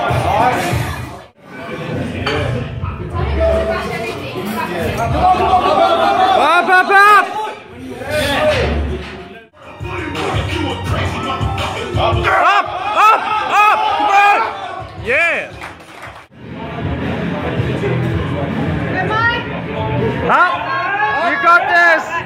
Up, up, up! Up, up, up! Yeah! Up! You got this!